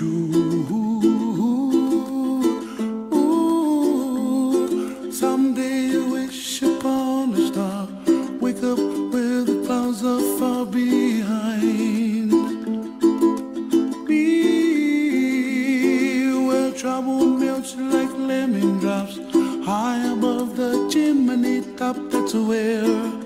true. Someday you wish upon a star, wake up where the clouds are far behind. Where trouble melts like lemon drops, high above the chimney top. That's where.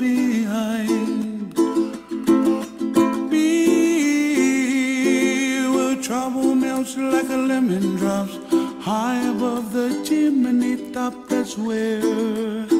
behind. Me, where trouble melts like a lemon drops high above the chimney top. That's where.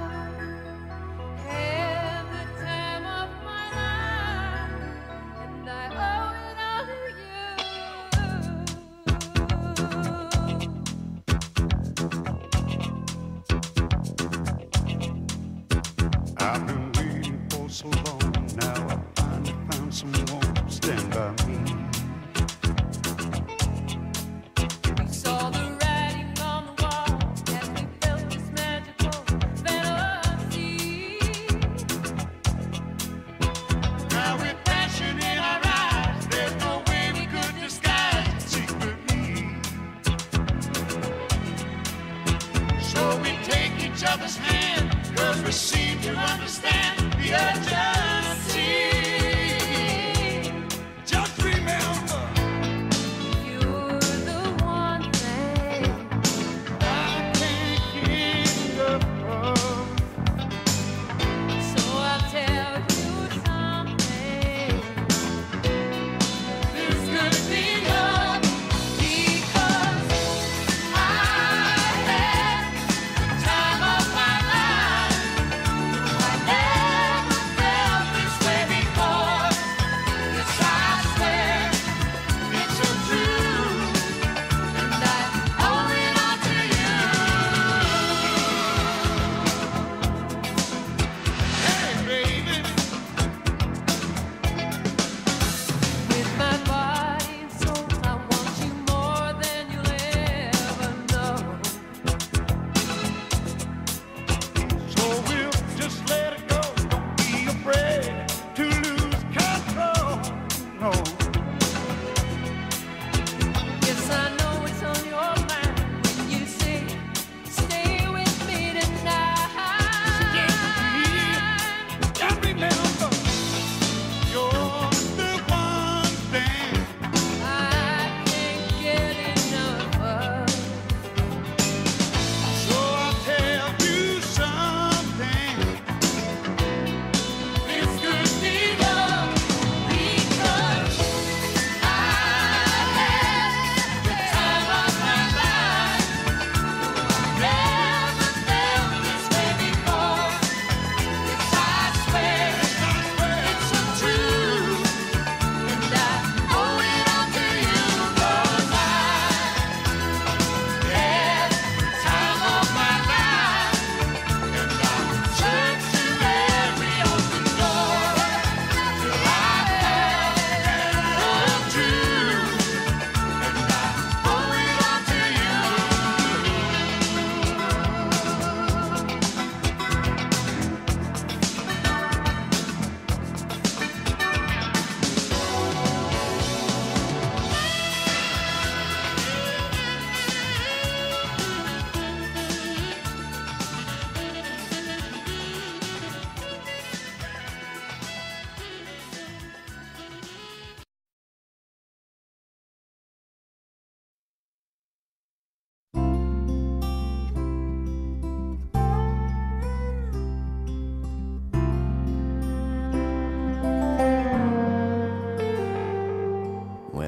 I do.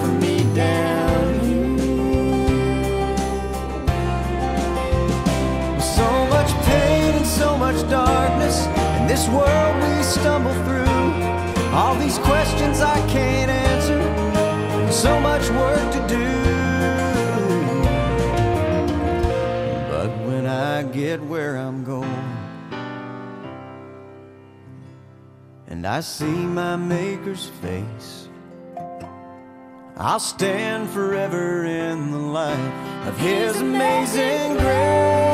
for me down. So much pain and so much darkness in this world we stumble through. All these questions I can't answer, and so much work to do. But when I get where I'm going, and I see my Maker's face, I'll stand forever in the light of His amazing grace.